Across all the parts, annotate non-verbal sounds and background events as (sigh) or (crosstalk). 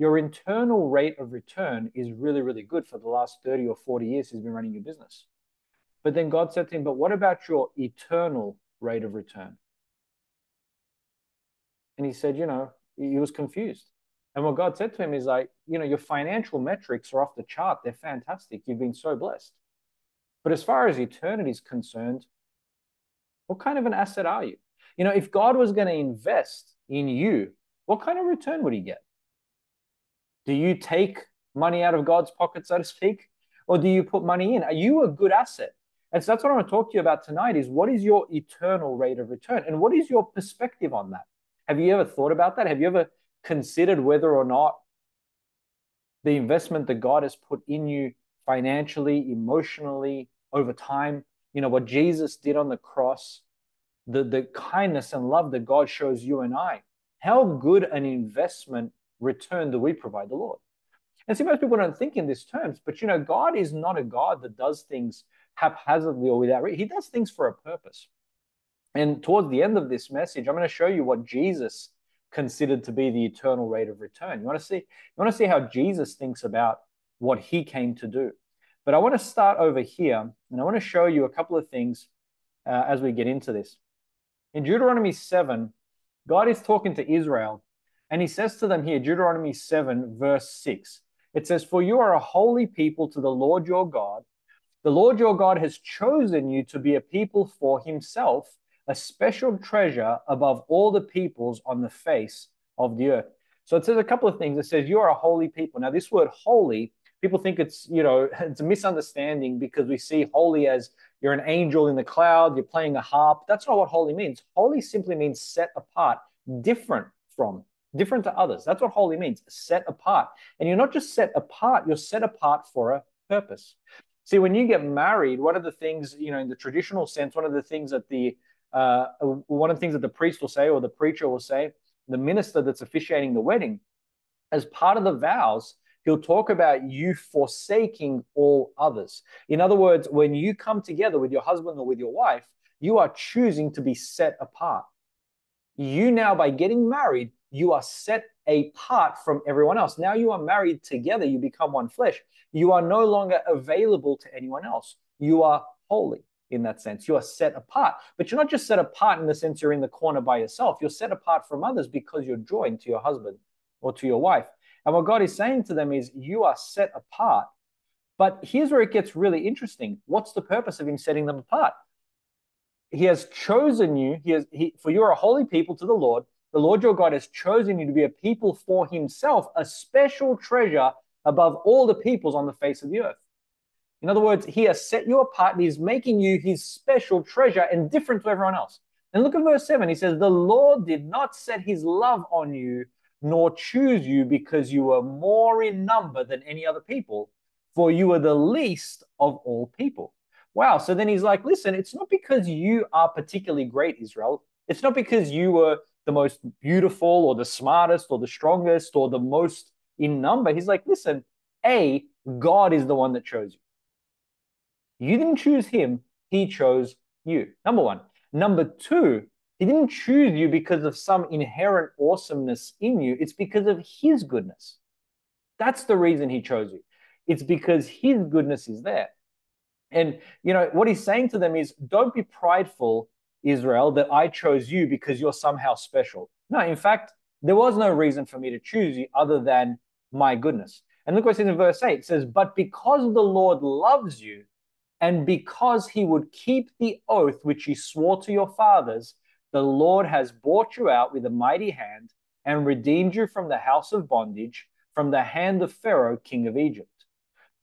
your internal rate of return is really, really good for the last 30 or 40 years he's been running your business. But then God said to him, But what about your eternal rate of return? And he said, You know, he was confused. And what God said to him is like, You know, your financial metrics are off the chart. They're fantastic. You've been so blessed. But as far as eternity is concerned, what kind of an asset are you? You know, if God was going to invest in you, what kind of return would he get? Do you take money out of God's pocket, so to speak? Or do you put money in? Are you a good asset? And so that's what I want to talk to you about tonight is what is your eternal rate of return? And what is your perspective on that? Have you ever thought about that? Have you ever considered whether or not the investment that God has put in you financially, emotionally, over time, you know, what Jesus did on the cross, the, the kindness and love that God shows you and I, how good an investment return do we provide the Lord? And see, most people don't think in these terms, but you know, God is not a God that does things haphazardly or without reason. He does things for a purpose. And towards the end of this message, I'm going to show you what Jesus considered to be the eternal rate of return. You want to see, you want to see how Jesus thinks about what he came to do. But I want to start over here, and I want to show you a couple of things uh, as we get into this. In Deuteronomy 7, God is talking to Israel, and he says to them here, Deuteronomy 7, verse 6, it says, For you are a holy people to the Lord your God. The Lord your God has chosen you to be a people for himself, a special treasure above all the peoples on the face of the earth. So it says a couple of things. It says, You are a holy people. Now, this word holy, people think it's, you know, (laughs) it's a misunderstanding because we see holy as you're an angel in the cloud, you're playing a harp. That's not what holy means. Holy simply means set apart, different from, different to others. That's what holy means, set apart. And you're not just set apart, you're set apart for a purpose. See, when you get married, one of the things, you know, in the traditional sense, one of the things that the uh, one of the things that the priest will say or the preacher will say, the minister that's officiating the wedding, as part of the vows, he'll talk about you forsaking all others. In other words, when you come together with your husband or with your wife, you are choosing to be set apart. You now, by getting married, you are set apart from everyone else. Now you are married together, you become one flesh. You are no longer available to anyone else. You are holy in that sense. You are set apart, but you're not just set apart in the sense you're in the corner by yourself. You're set apart from others because you're joined to your husband or to your wife. And what God is saying to them is, you are set apart. But here's where it gets really interesting. What's the purpose of Him setting them apart? He has chosen you. He has, he, for you are a holy people to the Lord. The Lord your God has chosen you to be a people for Himself, a special treasure above all the peoples on the face of the earth. In other words, he has set you apart and he's making you his special treasure and different to everyone else. And look at verse 7. He says, The Lord did not set his love on you, nor choose you because you were more in number than any other people, for you were the least of all people. Wow. So then he's like, Listen, it's not because you are particularly great, Israel. It's not because you were the most beautiful or the smartest or the strongest or the most in number. He's like, Listen, A, God is the one that chose you. You didn't choose him, he chose you. Number one. Number two, he didn't choose you because of some inherent awesomeness in you. It's because of his goodness. That's the reason he chose you. It's because his goodness is there. And, you know, what he's saying to them is don't be prideful, Israel, that I chose you because you're somehow special. No, in fact, there was no reason for me to choose you other than my goodness. And look what it says in verse 8 it says, But because the Lord loves you, and because he would keep the oath which he swore to your fathers, the Lord has brought you out with a mighty hand and redeemed you from the house of bondage, from the hand of Pharaoh, king of Egypt.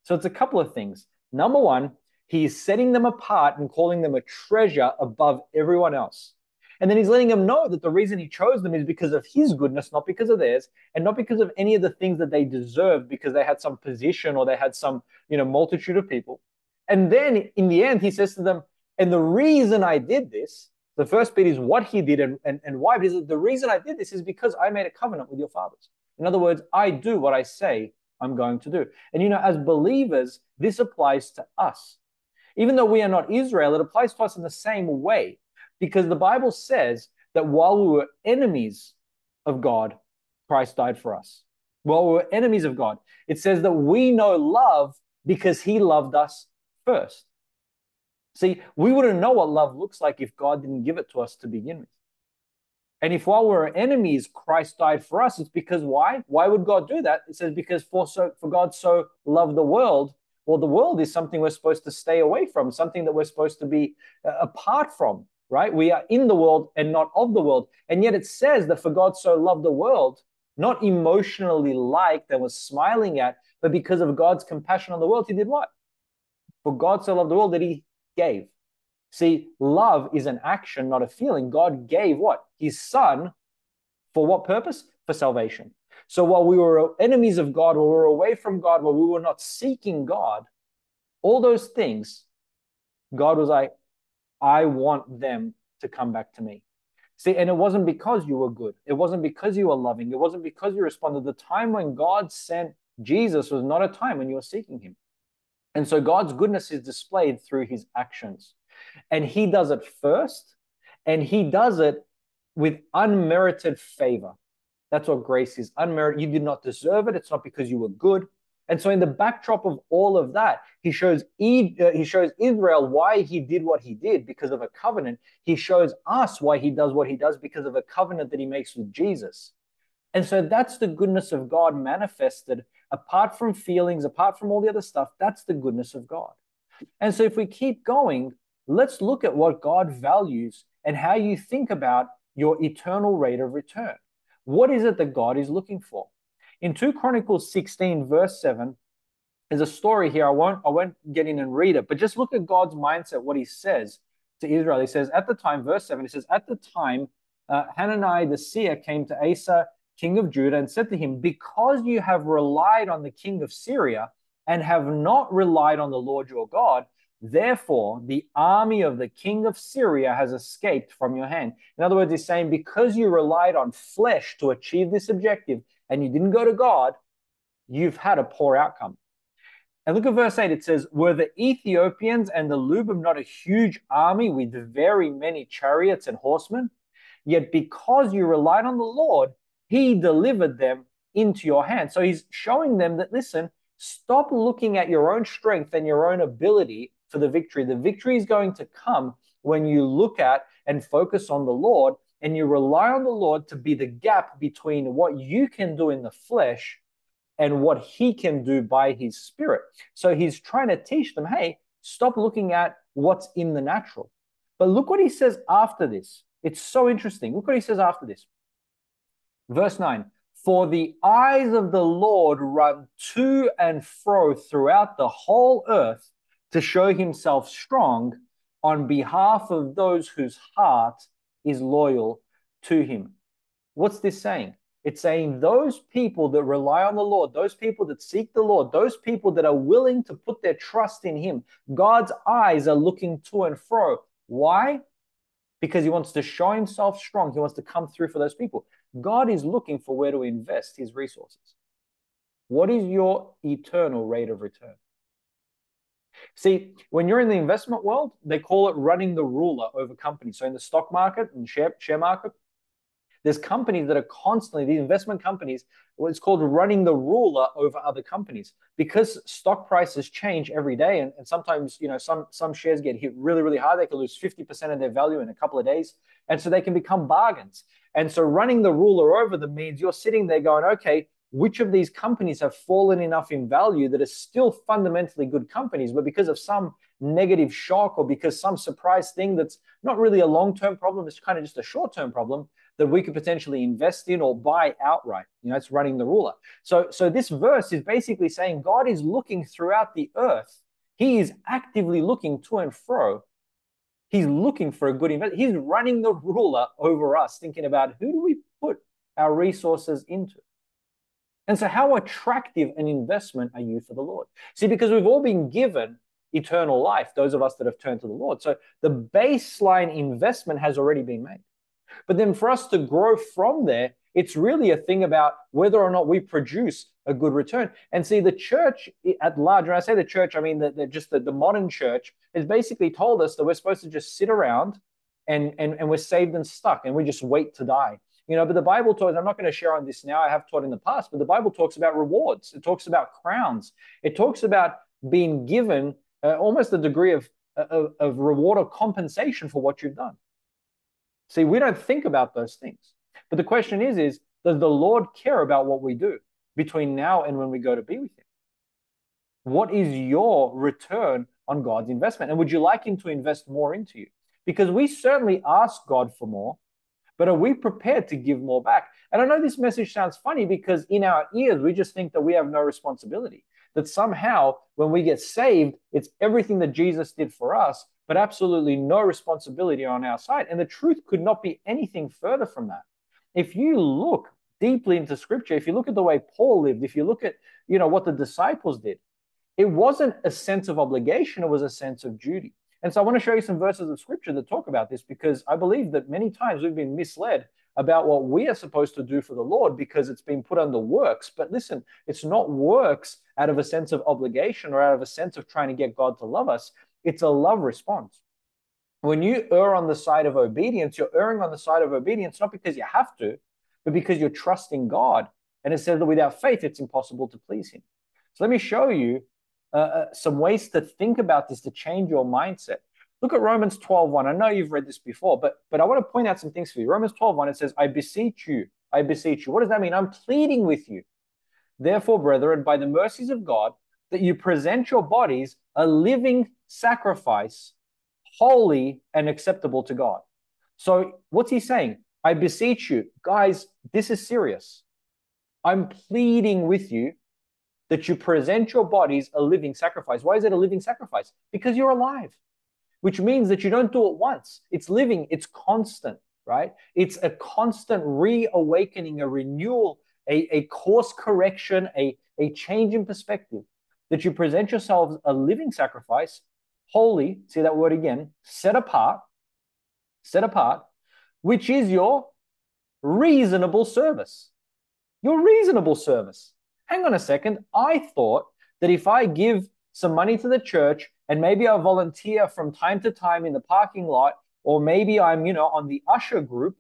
So it's a couple of things. Number one, he is setting them apart and calling them a treasure above everyone else. And then he's letting them know that the reason he chose them is because of his goodness, not because of theirs, and not because of any of the things that they deserved because they had some position or they had some, you know, multitude of people. And then in the end, he says to them, and the reason I did this, the first bit is what he did and, and, and why. But the reason I did this is because I made a covenant with your fathers. In other words, I do what I say I'm going to do. And you know, as believers, this applies to us. Even though we are not Israel, it applies to us in the same way because the Bible says that while we were enemies of God, Christ died for us. while we were enemies of God, it says that we know love because he loved us first. See, we wouldn't know what love looks like if God didn't give it to us to begin with. And if while we we're enemies, Christ died for us, it's because why? Why would God do that? It says, because for so for God so loved the world. Well, the world is something we're supposed to stay away from, something that we're supposed to be uh, apart from, right? We are in the world and not of the world. And yet it says that for God so loved the world, not emotionally liked and was smiling at, but because of God's compassion on the world, he did what? For God so loved the world that he gave. See, love is an action, not a feeling. God gave what? His son for what purpose? For salvation. So while we were enemies of God, while we were away from God, while we were not seeking God, all those things, God was like, I want them to come back to me. See, and it wasn't because you were good. It wasn't because you were loving. It wasn't because you responded. The time when God sent Jesus was not a time when you were seeking him. And so God's goodness is displayed through his actions. And he does it first, and he does it with unmerited favor. That's what grace is unmerited. You did not deserve it. It's not because you were good. And so, in the backdrop of all of that, he shows uh, he shows Israel why he did what he did because of a covenant. He shows us why he does what he does because of a covenant that he makes with Jesus. And so, that's the goodness of God manifested apart from feelings, apart from all the other stuff. That's the goodness of God. And so, if we keep going, let's look at what God values and how you think about your eternal rate of return. What is it that God is looking for? In 2 Chronicles 16, verse 7, there's a story here. I won't, I won't get in and read it, but just look at God's mindset, what he says to Israel. He says, at the time, verse 7, he says, At the time, uh, Hanani the seer came to Asa, king of Judah, and said to him, Because you have relied on the king of Syria and have not relied on the Lord your God, Therefore, the army of the king of Syria has escaped from your hand. In other words, he's saying, because you relied on flesh to achieve this objective and you didn't go to God, you've had a poor outcome. And look at verse 8. It says, Were the Ethiopians and the Lubim not a huge army with very many chariots and horsemen? Yet because you relied on the Lord, he delivered them into your hand. So he's showing them that, listen, stop looking at your own strength and your own ability for the victory. The victory is going to come when you look at and focus on the Lord and you rely on the Lord to be the gap between what you can do in the flesh and what he can do by his spirit. So he's trying to teach them, hey, stop looking at what's in the natural. But look what he says after this. It's so interesting. Look what he says after this. Verse 9 For the eyes of the Lord run to and fro throughout the whole earth to show himself strong on behalf of those whose heart is loyal to him. What's this saying? It's saying those people that rely on the Lord, those people that seek the Lord, those people that are willing to put their trust in Him, God's eyes are looking to and fro. Why? Because He wants to show Himself strong. He wants to come through for those people. God is looking for where to invest His resources. What is your eternal rate of return? See, when you're in the investment world, they call it running the ruler over companies. So in the stock market and share, share market, there's companies that are constantly, these investment companies, it's called running the ruler over other companies because stock prices change every day. And, and sometimes, you know, some, some shares get hit really, really hard. They can lose 50% of their value in a couple of days. And so they can become bargains. And so running the ruler over them means you're sitting there going, okay, which of these companies have fallen enough in value that are still fundamentally good companies, but because of some negative shock or because some surprise thing that's not really a long term problem, it's kind of just a short term problem that we could potentially invest in or buy outright. You know, it's running the ruler. So, so this verse is basically saying God is looking throughout the earth. He is actively looking to and fro. He's looking for a good investment. He's running the ruler over us, thinking about who do we put our resources into. And so, how attractive an investment are you for the Lord? See, because we've all been given eternal life, those of us that have turned to the Lord. So, the baseline investment has already been made. But then, for us to grow from there, it's really a thing about whether or not we produce a good return. And see, the church at large, when I say the church, I mean that just the, the modern church has basically told us that we're supposed to just sit around and, and, and we're saved and stuck and we just wait to die. You know, but the Bible talks, I'm not going to share on this now, I have taught in the past, but the Bible talks about rewards. It talks about crowns. It talks about being given uh, almost a degree of, of, of reward or compensation for what you've done. See, we don't think about those things. But the question is, is does the Lord care about what we do between now and when we go to be with Him? What is your return on God's investment? And would you like Him to invest more into you? Because we certainly ask God for more, but are we prepared to give more back? And I know this message sounds funny because in our ears, we just think that we have no responsibility, that somehow when we get saved, it's everything that Jesus did for us, but absolutely no responsibility on our side. And the truth could not be anything further from that. If you look deeply into scripture, if you look at the way Paul lived, if you look at, you know, what the disciples did, it wasn't a sense of obligation, it was a sense of duty. And so I want to show you some verses of scripture that talk about this because I believe that many times we've been misled about what we are supposed to do for the Lord because it's been put under works. But listen, it's not works out of a sense of obligation or out of a sense of trying to get God to love us. It's a love response. When you err on the side of obedience, you're erring on the side of obedience not because you have to, but because you're trusting God. And it says that without faith, it's impossible to please Him. So let me show you uh, uh, some ways to think about this to change your mindset. Look at Romans 12:1. I know you've read this before, but but I want to point out some things for you. Romans 12:1 it says, "I beseech you, I beseech you." What does that mean? I'm pleading with you. Therefore, brethren, by the mercies of God, that you present your bodies a living sacrifice, holy and acceptable to God. So, what's he saying? I beseech you, guys, this is serious. I'm pleading with you that you present your bodies a living sacrifice. Why is it a living sacrifice? Because you're alive, which means that you don't do it once. It's living, it's constant, right? It's a constant reawakening, a renewal, a, a course correction, a, a change in perspective. That you present yourselves a living sacrifice, holy, see that word again, set apart, set apart, which is your reasonable service. Your reasonable service hang on a second, I thought that if I give some money to the church and maybe I volunteer from time to time in the parking lot, or maybe I'm, you know, on the usher group,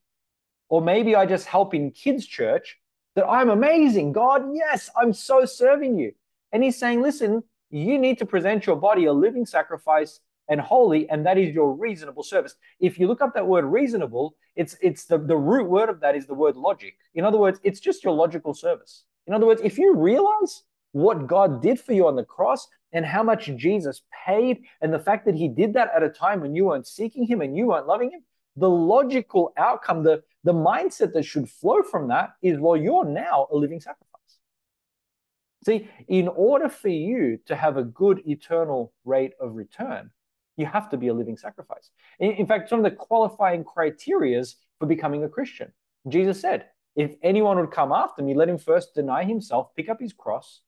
or maybe I just help in kids' church, that I'm amazing. God, yes, I'm so serving you. And he's saying, listen, you need to present your body a living sacrifice and holy, and that is your reasonable service. If you look up that word reasonable, it's it's the, the root word of that is the word logic. In other words, it's just your logical service. In other words, if you realize what God did for you on the cross and how much Jesus paid, and the fact that he did that at a time when you weren't seeking him and you weren't loving him, the logical outcome, the, the mindset that should flow from that is well, you're now a living sacrifice. See, in order for you to have a good eternal rate of return, you have to be a living sacrifice. In, in fact, some of the qualifying criterias for becoming a Christian, Jesus said, if anyone would come after me, let him first deny himself, pick up his cross,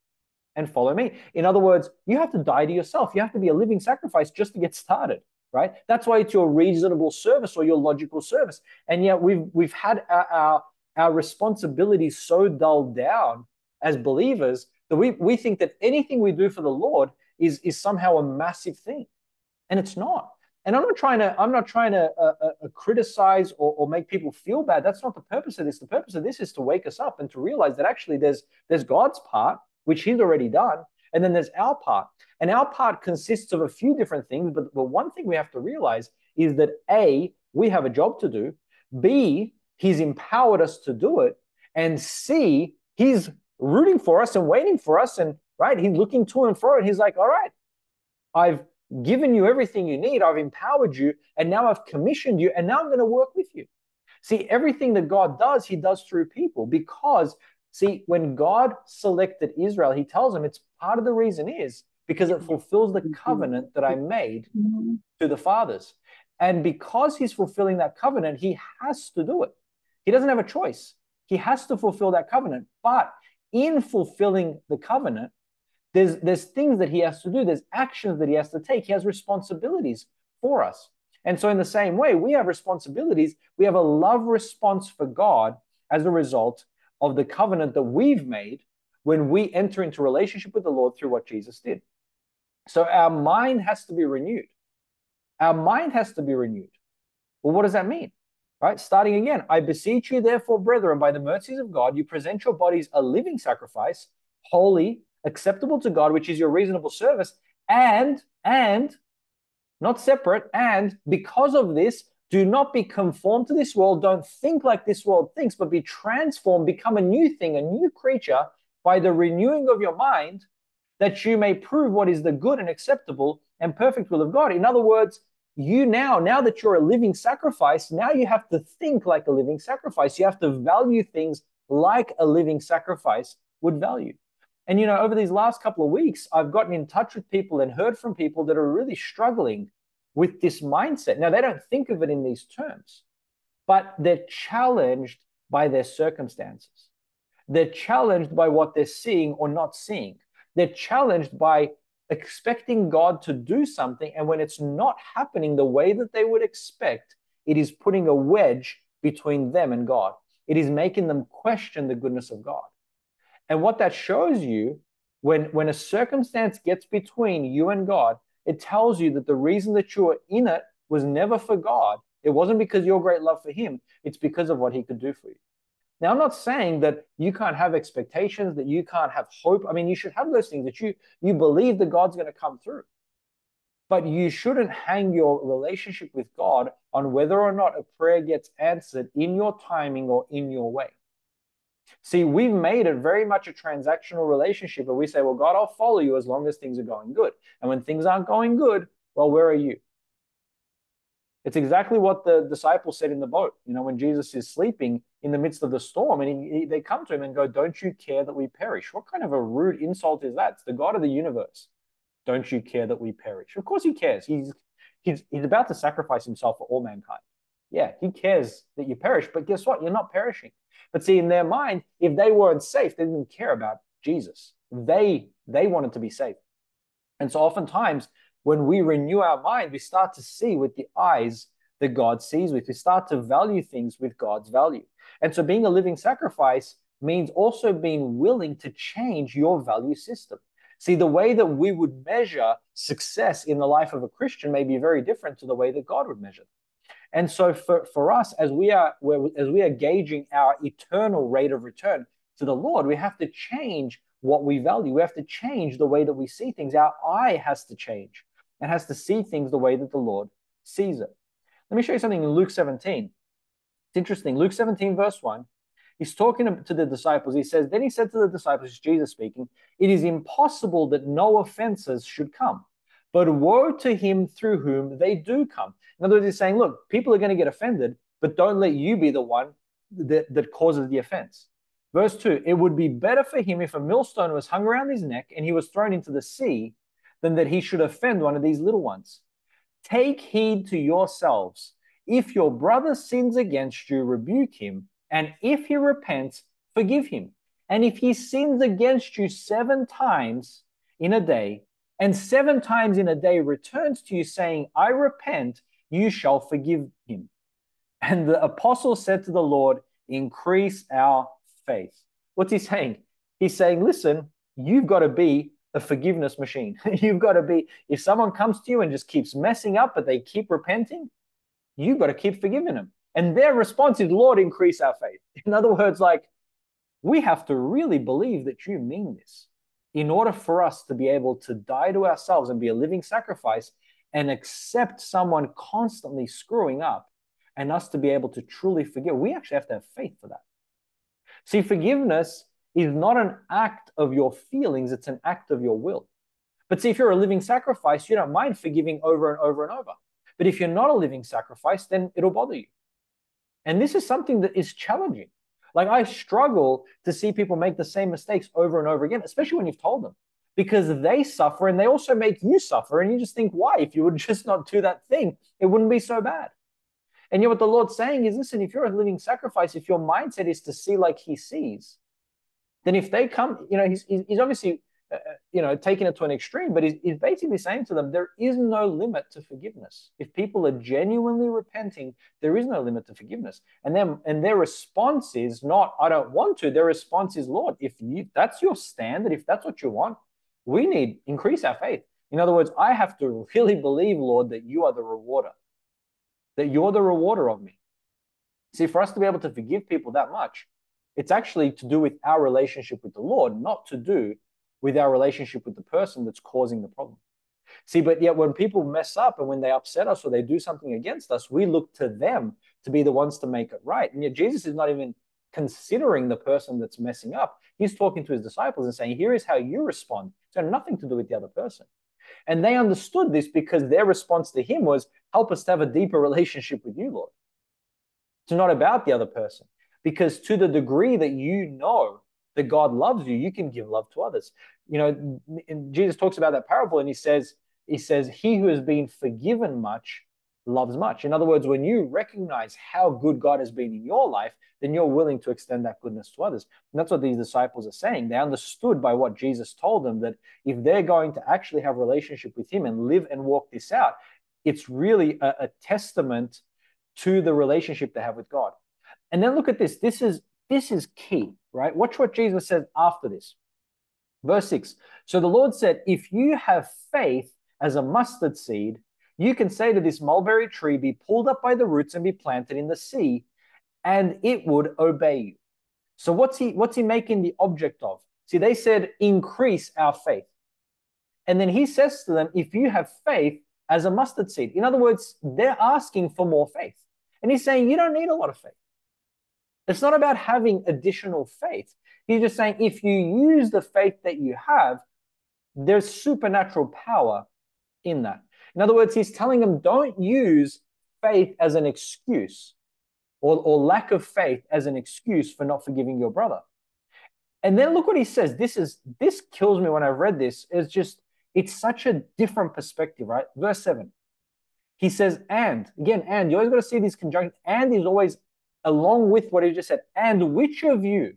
and follow me. In other words, you have to die to yourself. You have to be a living sacrifice just to get started, right? That's why it's your reasonable service or your logical service. And yet we've we've had our our, our responsibilities so dulled down as believers that we, we think that anything we do for the Lord is, is somehow a massive thing. And it's not. And I'm not trying to I'm not trying to uh, uh, uh, criticize or, or make people feel bad. That's not the purpose of this. The purpose of this is to wake us up and to realize that actually there's there's God's part, which He's already done, and then there's our part. And our part consists of a few different things. But but one thing we have to realize is that a we have a job to do. B He's empowered us to do it, and C He's rooting for us and waiting for us, and right He's looking to and fro, and He's like, all right, I've given you everything you need. I've empowered you, and now I've commissioned you, and now I'm going to work with you. See, everything that God does, He does through people because, see, when God selected Israel, He tells them it's part of the reason is because it fulfills the covenant that I made to the fathers. And because He's fulfilling that covenant, He has to do it. He doesn't have a choice. He has to fulfill that covenant. But in fulfilling the covenant, there's, there's things that he has to do, there's actions that he has to take. He has responsibilities for us. And so, in the same way, we have responsibilities. We have a love response for God as a result of the covenant that we've made when we enter into relationship with the Lord through what Jesus did. So, our mind has to be renewed. Our mind has to be renewed. Well, what does that mean? Right? Starting again, I beseech you, therefore, brethren, by the mercies of God, you present your bodies a living sacrifice, holy, acceptable to God, which is your reasonable service, and, and, not separate, and because of this, do not be conformed to this world. Don't think like this world thinks, but be transformed, become a new thing, a new creature by the renewing of your mind, that you may prove what is the good and acceptable and perfect will of God. In other words, you now, now that you're a living sacrifice, now you have to think like a living sacrifice. You have to value things like a living sacrifice would value. And, you know, over these last couple of weeks, I've gotten in touch with people and heard from people that are really struggling with this mindset. Now, they don't think of it in these terms, but they're challenged by their circumstances. They're challenged by what they're seeing or not seeing. They're challenged by expecting God to do something. And when it's not happening the way that they would expect, it is putting a wedge between them and God. It is making them question the goodness of God. And what that shows you, when, when a circumstance gets between you and God, it tells you that the reason that you were in it was never for God. It wasn't because your great love for Him, it's because of what He could do for you. Now, I'm not saying that you can't have expectations, that you can't have hope. I mean, you should have those things that you you believe that God's going to come through. But you shouldn't hang your relationship with God on whether or not a prayer gets answered in your timing or in your way. See, we've made it very much a transactional relationship where we say, Well, God, I'll follow you as long as things are going good. And when things aren't going good, well, where are you? It's exactly what the disciples said in the boat. You know, when Jesus is sleeping in the midst of the storm, and he, he, they come to him and go, Don't you care that we perish? What kind of a rude insult is that? It's the God of the universe. Don't you care that we perish? Of course he cares. He's, he's, he's about to sacrifice himself for all mankind. Yeah, he cares that you perish, but guess what? You're not perishing. But see, in their mind, if they weren't safe, they didn't care about Jesus. They they wanted to be safe. And so oftentimes when we renew our mind, we start to see with the eyes that God sees with. We start to value things with God's value. And so being a living sacrifice means also being willing to change your value system. See, the way that we would measure success in the life of a Christian may be very different to the way that God would measure. And so for, for us, as we are as we are gauging our eternal rate of return to the Lord, we have to change what we value. We have to change the way that we see things. Our eye has to change and has to see things the way that the Lord sees it. Let me show you something in Luke 17. It's interesting. Luke 17, verse 1, he's talking to the disciples. He says, Then he said to the disciples, Jesus speaking, It is impossible that no offenses should come, but woe to him through whom they do come. In other words, he's saying, Look, people are going to get offended, but don't let you be the one that, that causes the offense. Verse 2 It would be better for him if a millstone was hung around his neck and he was thrown into the sea than that he should offend one of these little ones. Take heed to yourselves. If your brother sins against you, rebuke him, and if he repents, forgive him. And if he sins against you seven times in a day, and seven times in a day returns to you saying, I repent, you shall forgive him. And the apostle said to the Lord, Increase our faith. What's he saying? He's saying, Listen, you've got to be a forgiveness machine. (laughs) you've got to be, if someone comes to you and just keeps messing up, but they keep repenting, you've got to keep forgiving them. And their response is, Lord, increase our faith. In other words, like, we have to really believe that you mean this in order for us to be able to die to ourselves and be a living sacrifice and accept someone constantly screwing up and us to be able to truly forgive. We actually have to have faith for that. See, forgiveness is not an act of your feelings, it's an act of your will. But see, if you're a living sacrifice, you don't mind forgiving over and over and over. But if you're not a living sacrifice, then it'll bother you. And this is something that is challenging. Like I struggle to see people make the same mistakes over and over again, especially when you've told them, because they suffer and they also make you suffer. And you just think, why? If you would (laughs) just not do that thing, it wouldn't be so bad. And yet, what the Lord's saying is listen, if you're a living sacrifice, if your mindset is to see like He sees, then if they come, you know, he's, he's obviously, uh, you know, taking it to an extreme, but he's, he's basically saying to them, there is no limit to forgiveness. If people are genuinely repenting, there is no limit to forgiveness. And then, and their response is not, I don't want to. Their response is, Lord, if you, that's your standard, if that's what you want, we need increase our faith. In other words, I have to (laughs) really believe, Lord, that you are the rewarder, that you're the rewarder of me. See, for us to be able to forgive people that much, it's actually to do with our relationship with the Lord, not to do with our relationship with the person that's causing the problem. See, but yet when people mess up and when they upset us or they do something against us, we look to them to be the ones to make it right. And yet Jesus is not even considering the person that's messing up. He's talking to his disciples and saying, Here is how you respond. It's got nothing to do with the other person. And they understood this because their response to him was, Help us to have a deeper relationship with you, Lord. It's not about the other person. Because to the degree that you know that God loves you, you can give love to others. You know, Jesus talks about that parable and he says, he says, He who has been forgiven much loves much. In other words, when you recognize how good God has been in your life, then you're willing to extend that goodness to others. And that's what these disciples are saying. They understood by what Jesus told them that if they're going to actually have relationship with him and live and walk this out, it's really a, a testament to the relationship they have with God. And then look at this. This is this is key, right? Watch what Jesus says after this. Verse 6. So the Lord said, If you have faith as a mustard seed, you can say to this mulberry tree, Be pulled up by the roots and be planted in the sea, and it would obey you. So what's he what's he making the object of? See, they said, increase our faith. And then he says to them, if you have faith as a mustard seed. In other words, they're asking for more faith. And he's saying, you don't need a lot of faith. It's not about having additional faith. He's just saying, if you use the faith that you have, there's supernatural power in that. In other words, he's telling them, don't use faith as an excuse or, or lack of faith as an excuse for not forgiving your brother. And then look what he says. This is this kills me when I've read this. It's just it's such a different perspective, right? Verse 7. He says, and again, and you always got to see these conjunctions, and is always along with what he just said. And which of you,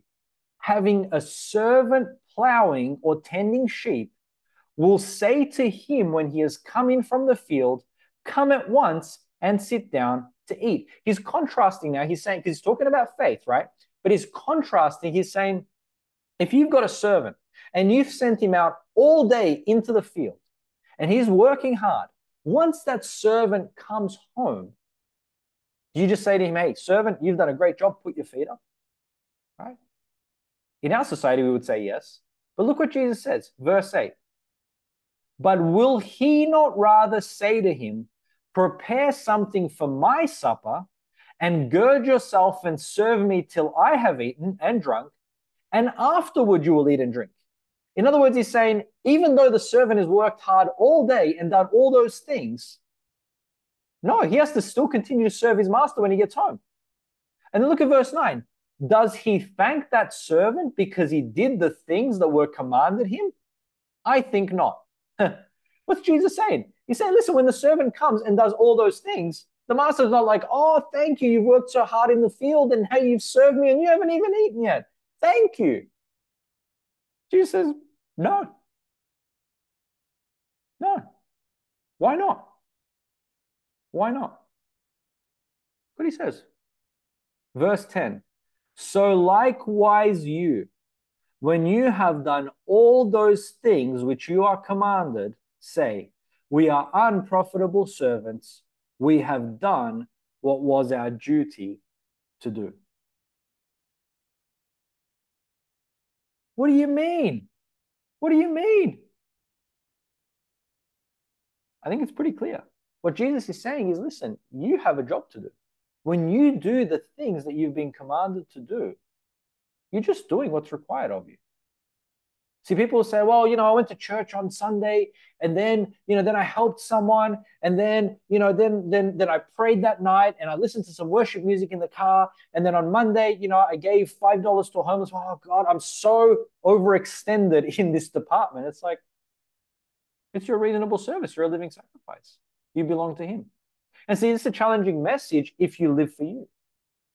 having a servant plowing or tending sheep, will say to him when he has come in from the field, Come at once and sit down to eat. He's contrasting now. He's saying, because he's talking about faith, right? But he's contrasting. He's saying, if you've got a servant and you've sent him out all day into the field and he's working hard, once that servant comes home, do you just say to him, hey, servant, you've done a great job, put your feet up? Right? In our society, we would say yes. But look what Jesus says, verse 8. But will he not rather say to him, Prepare something for my supper, and gird yourself and serve me till I have eaten and drunk, and afterward you will eat and drink? In other words, he's saying, even though the servant has worked hard all day and done all those things, no, he has to still continue to serve his master when he gets home. And then look at verse 9. Does he thank that servant because he did the things that were commanded him? I think not. (laughs) What's Jesus saying? He's saying, listen, when the servant comes and does all those things, the master's not like, oh, thank you. You've worked so hard in the field and hey, you've served me and you haven't even eaten yet. Thank you. Jesus says, no. No. Why not? Why not? What he says. Verse 10 So likewise, you, when you have done all those things which you are commanded, say, We are unprofitable servants. We have done what was our duty to do. What do you mean? What do you mean? I think it's pretty clear. What Jesus is saying is listen, you have a job to do. When you do the things that you've been commanded to do, you're just doing what's required of you. See, people say, well, you know, I went to church on Sunday and then, you know, then I helped someone and then, you know, then then then I prayed that night and I listened to some worship music in the car. And then on Monday, you know, I gave five dollars to a homeless. Oh God, I'm so overextended (laughs) in this department. It's like, it's your reasonable service. You're a living sacrifice. You belong to him. And see, it's a challenging message if you live for you.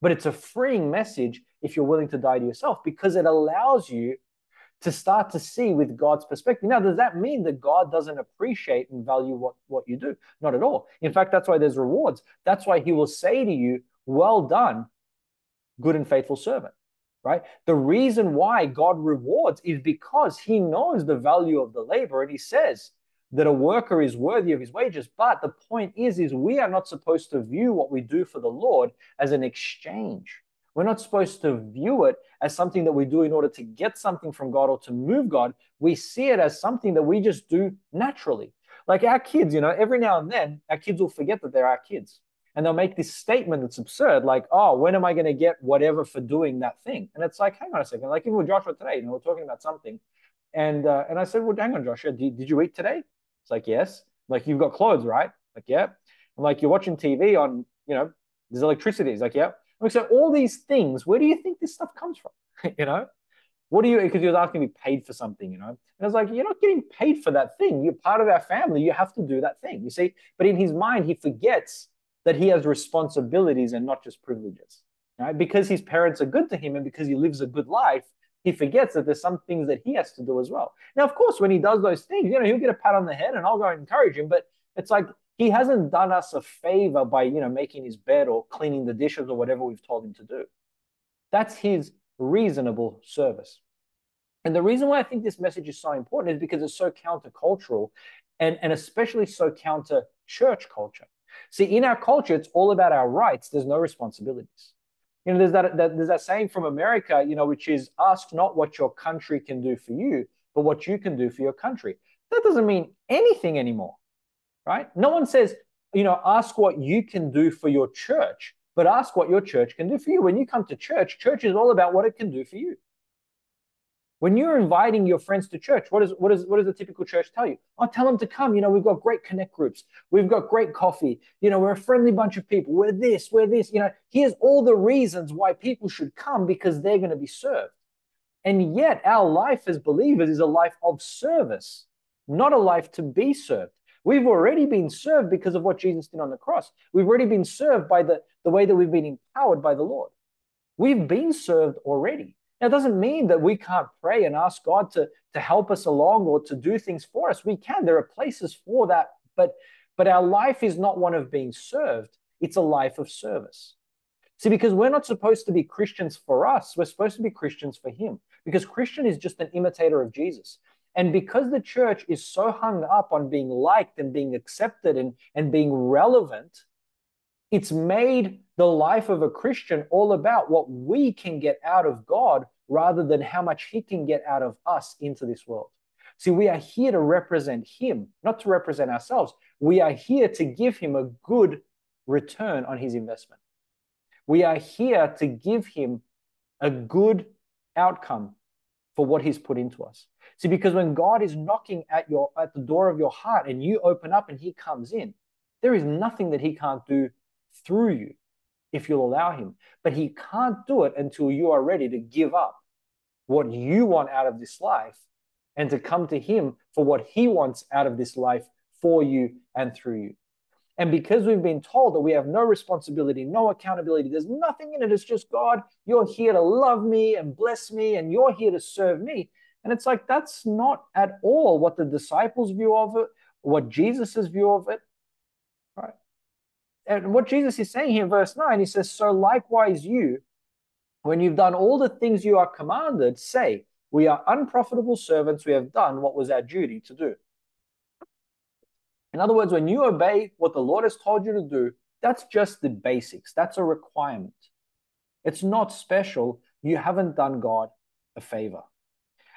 But it's a freeing message if you're willing to die to yourself because it allows you to start to see with God's perspective. Now, does that mean that God doesn't appreciate and value what, what you do? Not at all. In fact, that's why there's rewards. That's why he will say to you, Well done, good and faithful servant. Right? The reason why God rewards is because he knows the value of the labor. And he says, that a worker is worthy of his wages. But the point is, is we are not supposed to view what we do for the Lord as an exchange. We're not supposed to view it as something that we do in order to get something from God or to move God. We see it as something that we just do naturally. Like our kids, you know, every now and then our kids will forget that they're our kids. And they'll make this statement that's absurd, like, oh, when am I going to get whatever for doing that thing? And it's like, hang on a second. Like even with Joshua today, you know, we're talking about something. And uh, and I said, well, hang on, Joshua, did, did you eat today? It's like, yes. I'm like, you've got clothes, right? Like, yeah. I'm like, you're watching TV on, you know, there's electricity. He's like, yeah. Like, so all these things, where do you think this stuff comes from? (laughs) you know, what do you? Because was asking me paid for something, you know, and I was like, you're not getting paid for that thing. You're part of our family. You have to do that thing. You see, but in his mind, he forgets that he has responsibilities and not just privileges. Right? Because his parents are good to him and because he lives a good life, he forgets that there's some things that he has to do as well. Now, of course, when he does those things, you know, he'll get a pat on the head and I'll go and encourage him. But it's like he hasn't done us a favor by, you know, making his bed or cleaning the dishes or whatever we've told him to do. That's his reasonable service. And the reason why I think this message is so important is because it's so countercultural and, and especially so counter church culture. See, in our culture, it's all about our rights. There's no responsibilities. You know, there's that, that there's that saying from America, you know, which is ask not what your country can do for you, but what you can do for your country. That doesn't mean anything anymore right? No one says, you know, ask what you can do for your church, but ask what your church can do for you. When you come to church, church is all about what it can do for you. When you're inviting your friends to church, what is what is what does the typical church tell you? Oh, tell them to come. You know, we've got great connect groups. We've got great coffee. You know, we're a friendly bunch of people. We're this, we're this. You know, here's all the reasons why people should come because they're going to be served. And yet, our life as believers is a life of service, not a life to be served. We've already been served because of what Jesus did on the cross. We've already been served by the, the way that we've been empowered by the Lord. We've been served already. Now, it doesn't mean that we can't pray and ask God to, to help us along or to do things for us. We can. There are places for that. But, but our life is not one of being served, it's a life of service. See, because we're not supposed to be Christians for us, we're supposed to be Christians for Him. Because Christian is just an imitator of Jesus. And because the church is so hung up on being liked and being accepted and, and being relevant, it's made the life of a Christian all about what we can get out of God rather than how much He can get out of us into this world. See, we are here to represent Him, not to represent ourselves. We are here to give Him a good return on His investment. We are here to give Him a good outcome for what He's put into us. See, because when God is knocking at your at the door of your heart and you open up and he comes in, there is nothing that he can't do through you if you'll allow him. But he can't do it until you are ready to give up what you want out of this life and to come to him for what he wants out of this life for you and through you. And because we've been told that we have no responsibility, no accountability, there's nothing in it. It's just God, you're here to love me and bless me, and you're here to serve me. And it's like, that's not at all what the disciples' view of it, what Jesus' view of it. And what Jesus is saying here in verse 9, he says, So likewise, you, when you've done all the things you are commanded, say, We are unprofitable servants, we have done what was our duty to do. In other words, when you obey what the Lord has told you to do, that's just the basics. That's a requirement. It's not special. You haven't done God a favor.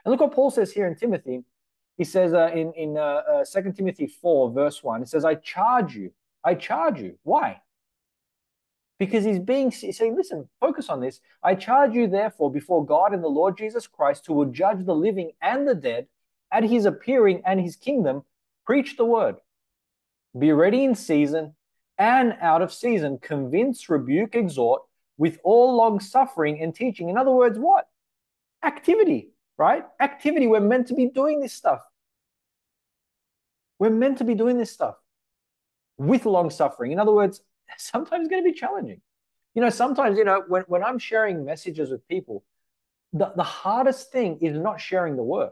And look what Paul says here in Timothy. He says uh, in, in uh, uh, 2 Timothy 4, verse 1, it says, I charge you. I charge you. Why? Because he's being saying, listen, focus on this. I charge you, therefore, before God and the Lord Jesus Christ, who will judge the living and the dead at his appearing and his kingdom, preach the word. Be ready in season and out of season. Convince, rebuke, exhort with all long suffering and teaching. In other words, what? Activity right? Activity. We're meant to be doing this stuff. We're meant to be doing this stuff with long suffering. In other words, (laughs) sometimes it's going to be challenging. You know, sometimes, you know, when, when I'm sharing messages with people, the, the hardest thing is not sharing the word.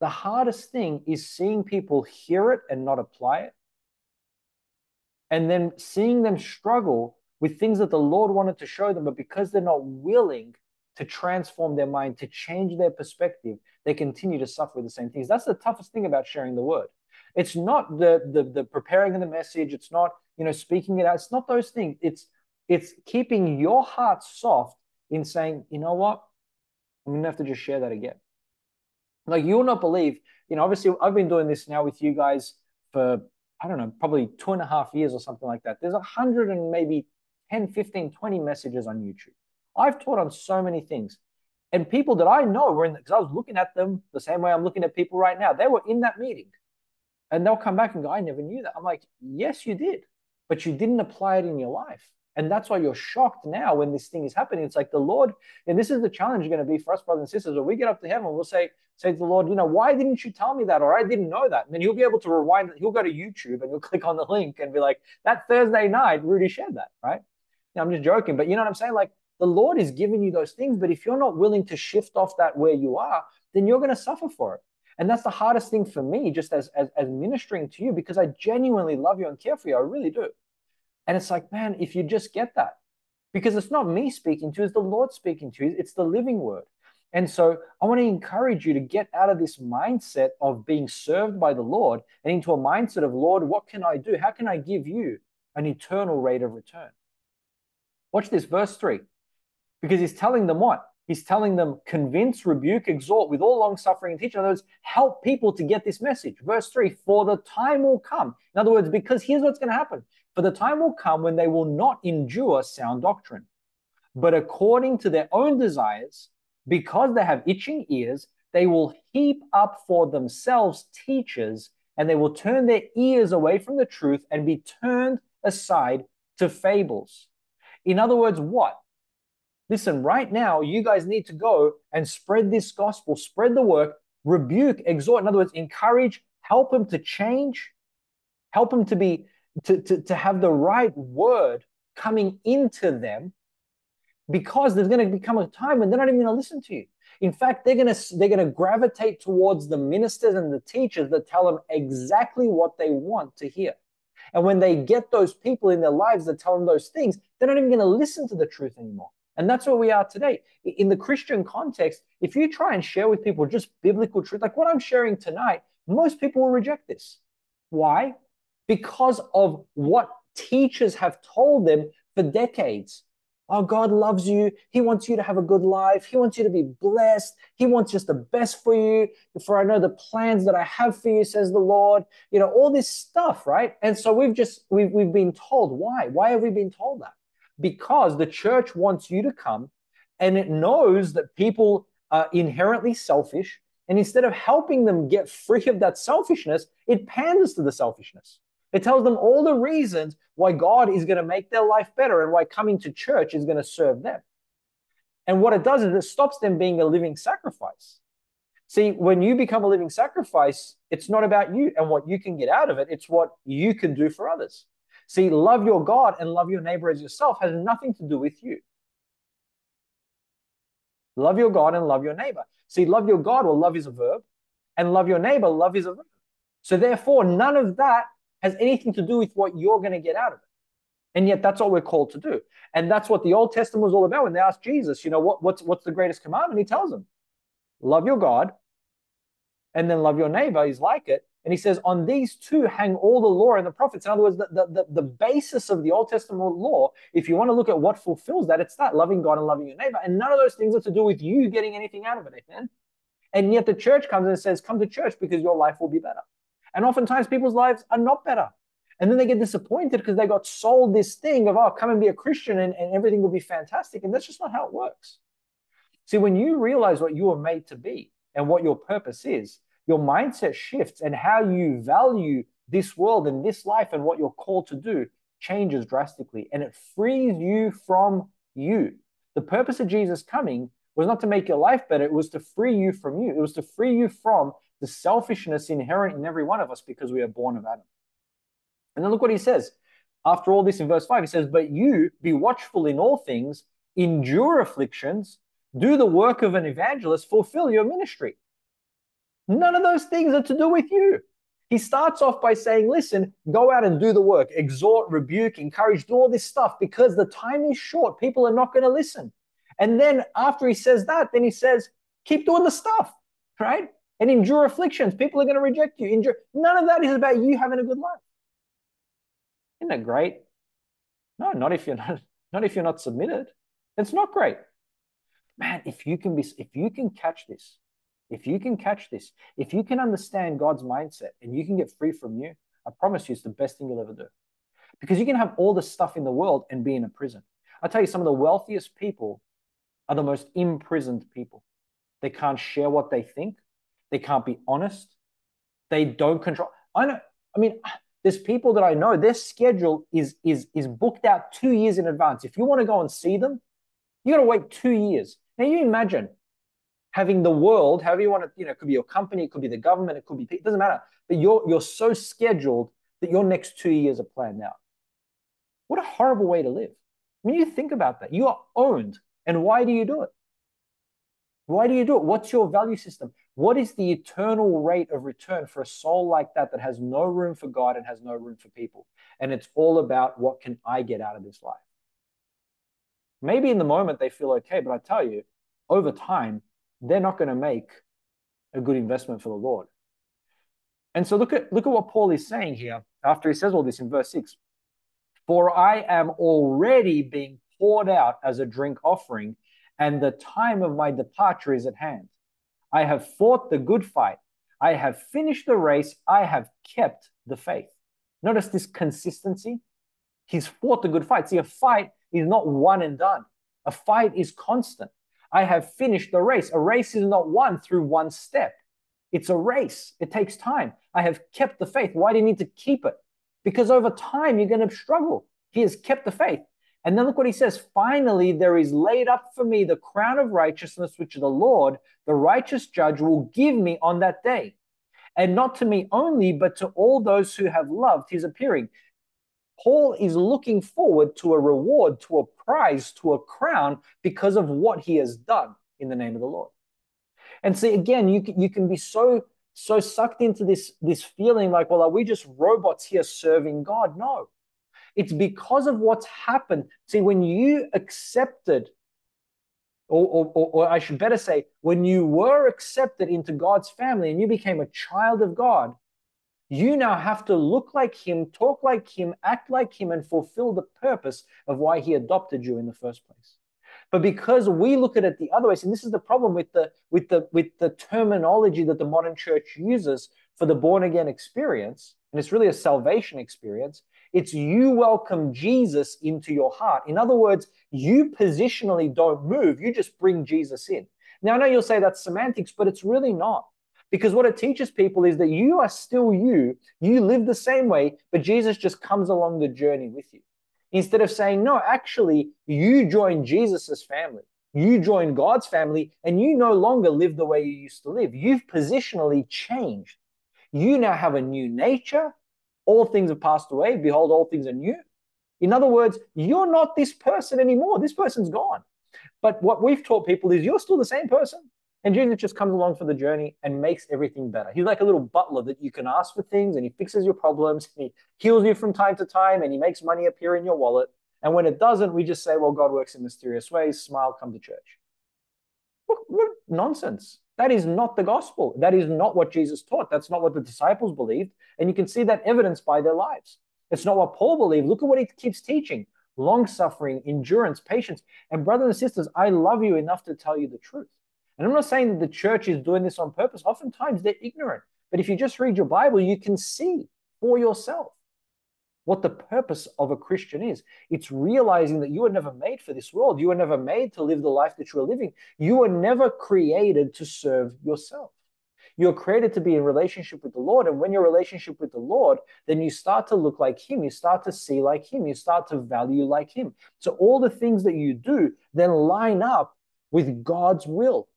The hardest thing is seeing people hear it and not apply it. And then seeing them struggle with things that the Lord wanted to show them, but because they're not willing to transform their mind, to change their perspective, they continue to suffer the same things. That's the toughest thing about sharing the word. It's not the the, the preparing of the message. It's not you know speaking it out. It's not those things. It's it's keeping your heart soft in saying, you know what, I'm gonna have to just share that again. Like you'll not believe, you know. Obviously, I've been doing this now with you guys for I don't know, probably two and a half years or something like that. There's a hundred and maybe 10, 15, 20 messages on YouTube. I've taught on so many things. And people that I know were in because I was looking at them the same way I'm looking at people right now. They were in that meeting. And they'll come back and go, I never knew that. I'm like, yes, you did, but you didn't apply it in your life. And that's why you're shocked now when this thing is happening. It's like the Lord, and this is the challenge going to be for us, brothers and sisters. When we get up to heaven, we'll say, say to the Lord, you know, why didn't you tell me that? Or I didn't know that. And then he'll be able to rewind, he'll go to YouTube and he'll (laughs) click on the link and be like, that Thursday night, Rudy shared that, right? Now, I'm just joking, but you know what I'm saying? Like the Lord is giving you those things, but if you're not willing to shift off that where you are, then you're going to suffer for it. And that's the hardest thing for me, just as, as, as ministering to you, because I genuinely love you and care for you. I really do. And it's like, man, if you just get that, because it's not me speaking to you, it's the Lord speaking to you, it's the living word. And so I want to encourage you to get out of this mindset of being served by the Lord and into a mindset of, Lord, what can I do? How can I give you an eternal rate of return? Watch this, verse 3. Because he's telling them what? He's telling them, convince, rebuke, exhort with all long suffering and teach. In other words, help people to get this message. Verse 3 For the time will come. In other words, because here's what's going to happen for the time will come when they will not endure sound doctrine, but according to their own desires, because they have itching ears, they will heap up for themselves teachers, and they will turn their ears away from the truth and be turned aside to fables. In other words, what? Listen, right now, you guys need to go and spread this gospel, spread the work, rebuke, exhort. In other words, encourage, help them to change, help them to be to, to, to have the right word coming into them because there's going to become a time when they're not even going to listen to you. In fact, they're going to they're going to gravitate towards the ministers and the teachers that tell them exactly what they want to hear. And when they get those people in their lives that tell them those things, they're not even going to listen to the truth anymore. And that's where we are today. In the Christian context, if you try and share with people just biblical truth, like what I'm sharing tonight, most people will reject this. Why? because of what teachers have told them for decades. Oh, God loves you. He wants you to have a good life. He wants you to be blessed. He wants just the best for you. For I know the plans that I have for you, says the Lord. You know, all this stuff, right? And so we've just, we've, we've been told. Why? Why have we been told that? Because the church wants you to come and it knows that people are inherently selfish. And instead of helping them get free of that selfishness, it panders to the selfishness. It tells them all the reasons why God is going to make their life better and why coming to church is going to serve them. And what it does is it stops them being a living sacrifice. See, when you become a living sacrifice, it's not about you and what you can get out of it, it's what you can do for others. See, love your God and love your neighbor as yourself has nothing to do with you. Love your God and love your neighbor. See, love your God, well, love is a verb, and love your neighbor, love is a verb. So, therefore, none of that has anything to do with what you're going to get out of it. And yet that's all we're called to do. And that's what the Old Testament was all about when they asked Jesus, you know, what, what's, what's the greatest commandment? He tells them, love your God and then love your neighbor. He's like it. And he says, on these two hang all the law and the prophets. In other words, the, the, the, basis of the Old Testament law, if you want to look at what fulfills that, it's that loving God and loving your neighbor. And none of those things are to do with you getting anything out of it. Amen. And yet the church comes and says, come to church because your life will be better. And oftentimes people's lives are not better. And then they get disappointed because they got sold this thing of, oh, come and be a Christian and, and everything will be fantastic. And that's just not how it works. See, when you realize what you are made to be and what your purpose is, your mindset shifts and how you value this world and this life and what you're called to do changes drastically and it frees you from you. The purpose of Jesus coming was not to make your life better, it was to free you from you. It was to free you from the selfishness inherent in every one of us because we are born of Adam. And then look what he says. After all this in verse 5, he says, But you be watchful in all things, endure afflictions, do the work of an evangelist, fulfill your ministry. None of those things are to do with you. He starts off by saying, Listen, go out and do the work, exhort, rebuke, encourage, do all this stuff because the time is short. People are not going to listen. And then after he says that, then he says, keep doing the stuff, right? And endure afflictions. People are going to reject you. Endure. None of that is about you having a good life. Isn't that great? No, not if you're not, not if you're not submitted. It's not great. Man, if you can be, if you can catch this, if you can catch this, if you can understand God's mindset and you can get free from you, I promise you it's the best thing you'll ever do. Because you can have all the stuff in the world and be in a prison. I tell you, some of the wealthiest people are the most imprisoned people. They can't share what they think. They can't be honest. They don't control. I know. I mean, there's people that I know. Their schedule is is is booked out two years in advance. If you want to go and see them, you got to wait two years. Now you imagine having the world, however you want to, you know, it could be your company, it could be the government, it could be, it doesn't matter. But you're you're so scheduled that your next two years are planned out. What a horrible way to live. When you think about that, you are owned. And why do you do it? Why do you do it? What's your value system? What is the eternal rate of return for a soul like that that has no room for God and has no room for people? And it's all about what can I get out of this life? Maybe in the moment they feel okay, but I tell you, over time, they're not going to make a good investment for the Lord. And so look at look at what Paul is saying here after he says all this in verse 6. For I am already being poured out as a drink offering, and the time of my departure is at hand. I have fought the good fight. I have finished the race. I have kept the faith. Notice this consistency. He's fought the good fight. See, a fight is not one and done. A fight is constant. I have finished the race. A race is not won through one step. It's a race. It takes time. I have kept the faith. Why do you need to keep it? Because over time you're going to struggle. He has kept the faith. And then look what he says. Finally, there is laid up for me the crown of righteousness, which the Lord, the righteous judge, will give me on that day. And not to me only, but to all those who have loved his appearing. Paul is looking forward to a reward, to a prize, to a crown because of what he has done in the name of the Lord. And see, again, you can, you can be so so sucked into this this feeling like, well, are we just robots here serving God? No, it's because of what's happened. See, when you accepted, or, or, or, or I should better say, when you were accepted into God's family and you became a child of God, you now have to look like him, talk like him, act like him, and fulfill the purpose of why he adopted you in the first place. But because we look at it the other way, and this is the problem with the with the with the terminology that the modern church uses for the born again experience, and it's really a salvation experience. It's you welcome Jesus into your heart. In other words, you positionally don't move, you just bring Jesus in. Now, I know you'll say that's semantics, but it's really not. Because what it teaches people is that you are still you, you live the same way, but Jesus just comes along the journey with you. Instead of saying, no, actually, you join Jesus's family, you join God's family, and you no longer live the way you used to live. You've positionally changed. You now have a new nature. All things have passed away. Behold, all things are new. In other words, you're not this person anymore. This person's gone. But what we've taught people is you're still the same person. And Jesus just comes along for the journey and makes everything better. He's like a little butler that you can ask for things and he fixes your problems and he heals you from time to time and he makes money appear in your wallet. And when it doesn't, we just say, well, God works in mysterious ways. Smile, come to church. What, what nonsense. That is not the gospel. That is not what Jesus taught. That's not what the disciples believed. And you can see that evidence by their lives. It's not what Paul believed. Look at what he keeps teaching long suffering, endurance, patience. And, brothers and sisters, I love you enough to tell you the truth. And I'm not saying that the church is doing this on purpose. Oftentimes they're ignorant. But if you just read your Bible, you can see for yourself what the purpose of a Christian is. It's realizing that you were never made for this world. You were never made to live the life that you are living. You were never created to serve yourself. You're created to be in relationship with the Lord. And when you're in relationship with the Lord, then you start to look like Him. You start to see like Him. You start to value like Him. So all the things that you do then line up with God's will.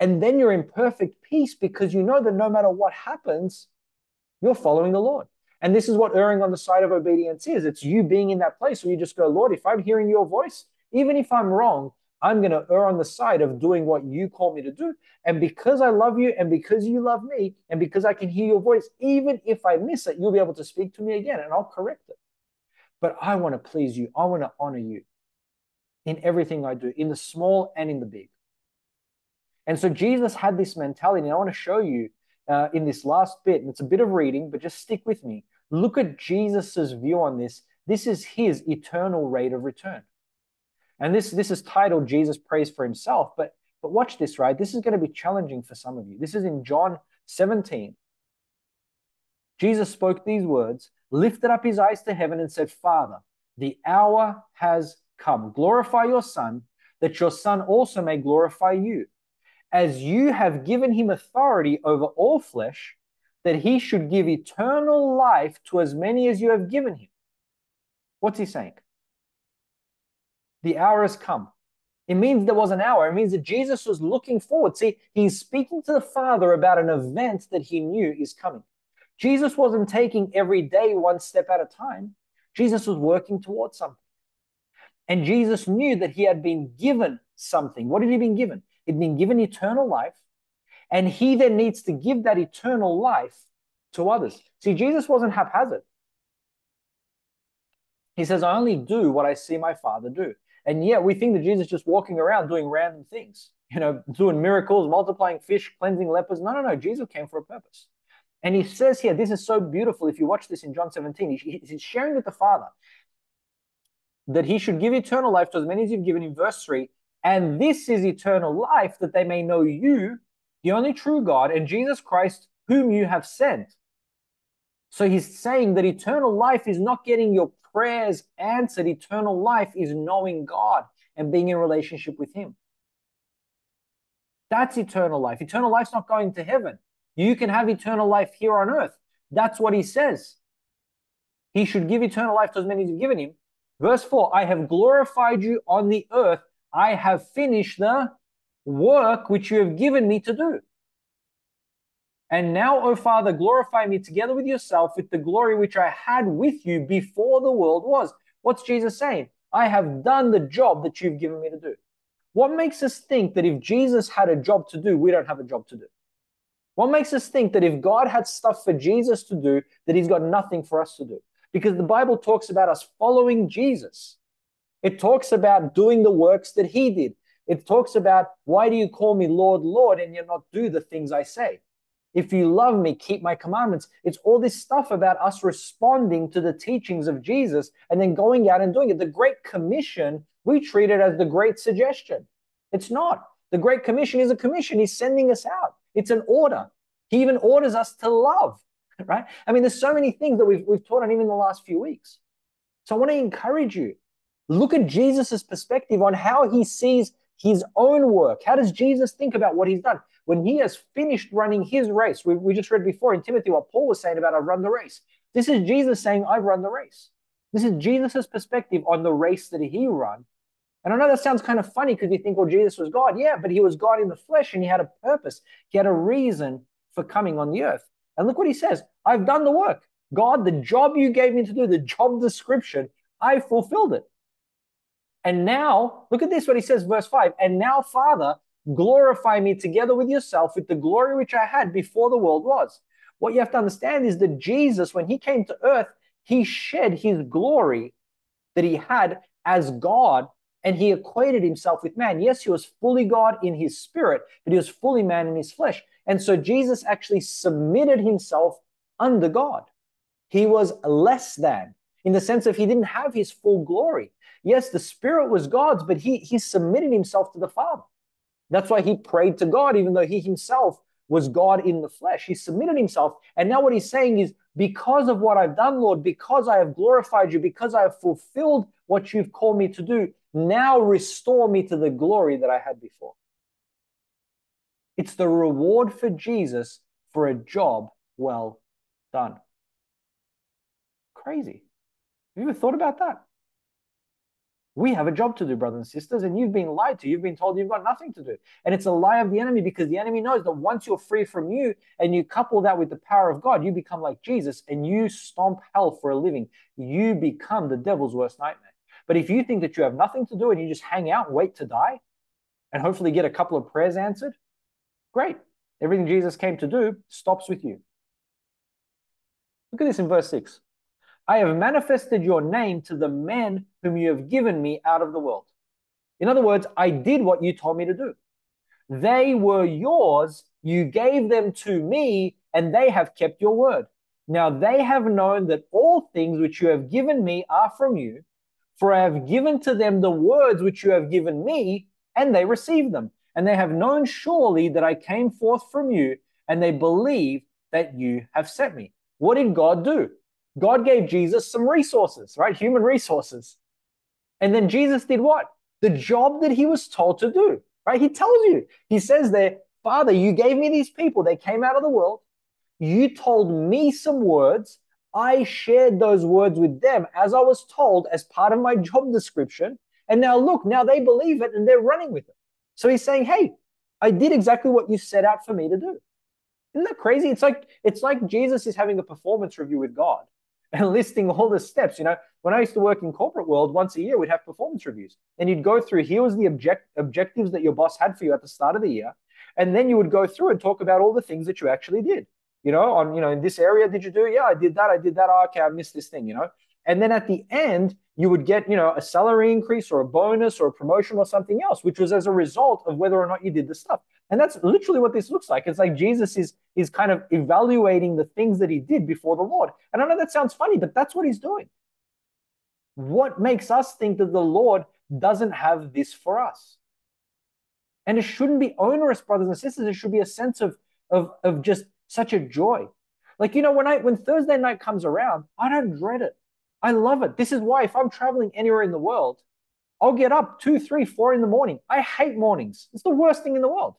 And then you're in perfect peace because you know that no matter what happens, you're following the Lord. And this is what erring on the side of obedience is it's you being in that place where you just go, Lord, if I'm hearing your voice, even if I'm wrong, I'm going to err on the side of doing what you call me to do. And because I love you and because you love me and because I can hear your voice, even if I miss it, you'll be able to speak to me again and I'll correct it. But I want to please you. I want to honor you. in everything I do, in the small and in the big. And so Jesus had this mentality, and I want to show you uh, in this last bit, and it's a bit of reading, but just stick with me. Look at Jesus's view on this. This is his eternal rate of return. And this, this is titled Jesus Prays for Himself, but, but watch this, right? This is going to be challenging for some of you. This is in John 17. Jesus spoke these words, lifted up his eyes to heaven, and said, Father, the hour has come. Glorify your Son, that your Son also may glorify you as you have given him authority over all flesh, that he should give eternal life to as many as you have given him. What's he saying? The hour has come. It means there was an hour. It means that Jesus was looking forward. See, he's speaking to the Father about an event that he knew is coming. Jesus wasn't taking every day one step at a time. Jesus was working towards something. And Jesus knew that he had been given something. What had he been given? He'd been given eternal life, and he then needs to give that eternal life to others. See, Jesus wasn't haphazard. He says, I only do what I see my Father do. And yet we think that Jesus is just walking around doing random things, you know, (laughs) doing miracles, multiplying fish, cleansing lepers. No, no, no. Jesus came for a purpose. And he says here, this is so beautiful. If you watch this in John 17, he's sharing with the Father that he should give eternal life to as many as you've given in verse 3 and this is eternal life, that they may know you, the only true God, and Jesus Christ, whom you have sent. So he's saying that eternal life is not getting your prayers answered. Eternal life is knowing God and being in relationship with Him. That's eternal life. Eternal life's not going to heaven. You can have eternal life here on earth. That's what he says. He should give eternal life to as many as you've given him. Verse 4 I have glorified you on the earth I have finished the work which you have given me to do. And now, O Father, glorify me together with yourself with the glory which I had with you before the world was. What's Jesus saying? I have done the job that you've given me to do. What makes us think that if Jesus had a job to do, we don't have a job to do? What makes us think that if God had stuff for Jesus to do, that he's got nothing for us to do? Because the Bible talks about us following Jesus. It talks about doing the works that he did. It talks about, why do you call me Lord, Lord, and you not do the things I say? If you love me, keep my commandments. It's all this stuff about us responding to the teachings of Jesus and then going out and doing it. The Great Commission, we treat it as the Great Suggestion. It's not. The Great Commission is a commission. He's sending us out. It's an order. He even orders us to love, right? I mean, there's so many things that we've, we've taught on even the last few weeks. So I want to encourage you Look at Jesus' perspective on how he sees his own work. How does Jesus think about what he's done? When he has finished running his race, we, we just read before in Timothy what Paul was saying about, I've run the race. This is Jesus saying, I've run the race. This is Jesus' perspective on the race that he ran. And I know that sounds kind of funny because you think, well, Jesus was God. Yeah, but he was God in the flesh and he had a purpose. He had a reason for coming on the earth. And look what he says I've done the work. God, the job you gave me to do, the job description, I fulfilled it. And now, look at this, what he says, verse 5 And now, Father, glorify me together with yourself with the glory which I had before the world was. What you have to understand is that Jesus, when he came to earth, he shed his glory that he had as God and he equated himself with man. Yes, he was fully God in his spirit, but he was fully man in his flesh. And so Jesus actually submitted himself under God. He was less than in the sense of he didn't have his full glory. Yes, the Spirit was God's, but he, he submitted himself to the Father. That's why he prayed to God, even though he himself was God in the flesh. He submitted himself. And now what he's saying is, because of what I've done, Lord, because I have glorified you, because I have fulfilled what you've called me to do, now restore me to the glory that I had before. It's the reward for Jesus for a job well done. Crazy. Have you ever thought about that? We have a job to do, brothers and sisters, and you've been lied to. You've been told you've got nothing to do. And it's a lie of the enemy because the enemy knows that once you're free from you and you couple that with the power of God, you become like Jesus and you stomp hell for a living. You become the devil's worst nightmare. But if you think that you have nothing to do and you just hang out wait to die and hopefully get a couple of prayers answered, great. Everything Jesus came to do stops with you. Look at this in verse 6. I have manifested your name to the men whom you have given me out of the world. In other words, I did what you told me to do. They were yours. You gave them to me, and they have kept your word. Now they have known that all things which you have given me are from you, for I have given to them the words which you have given me, and they received them. And they have known surely that I came forth from you, and they believe that you have sent me. What did God do? God gave Jesus some resources, right? Human resources. And then Jesus did what? The job that he was told to do, right? He tells you, he says there, Father, you gave me these people. They came out of the world. You told me some words. I shared those words with them as I was told as part of my job description. And now look, now they believe it and they're running with it. So he's saying, Hey, I did exactly what you set out for me to do. Isn't that crazy? It's like it's like Jesus is having a performance review with God and (laughs) listing all the steps. You know, when I used to work in corporate world, once a year we'd have performance reviews, and you'd go through here was the object objectives that your boss had for you at the start of the year, and then you would go through and talk about all the things that you actually did. You know, on you know in this area, did you do? Yeah, I did that. I did that. Oh, okay, I missed this thing. You know, and then at the end, you would get, you know, a salary increase or a bonus or a promotion or something else, which was as a result of whether or not you did the stuff. And that's literally what this looks like. It's like Jesus is is kind of evaluating the things that he did before the Lord. And I know that sounds funny, but that's what he's doing. What makes us think that the Lord doesn't have this for us? And it shouldn't be onerous, brothers and sisters. It should be a sense of of of just such a joy. Like, you know, when I when Thursday night comes around, I don't dread it. I love it. This is why if I'm traveling anywhere in the world, I'll get up two, three, four in the morning. I hate mornings. It's the worst thing in the world.